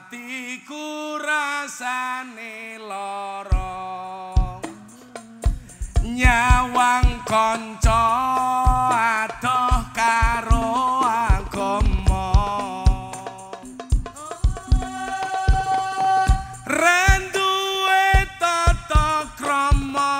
atiku rasane lara. Nyawang kanca adoh karo agama. Rendue tata krama.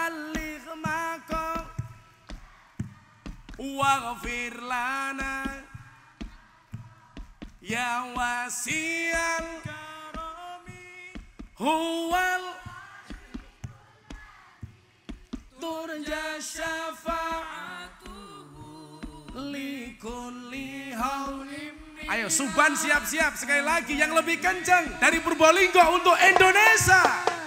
balik makom waghfir lana. Ya wasian karomi. Huwal. Turja syafa'atuhu likulli haulim Ayo Suban siap-siap. Sekali lagi yang lebih kencang dari Purbolinggo untuk Indonesia.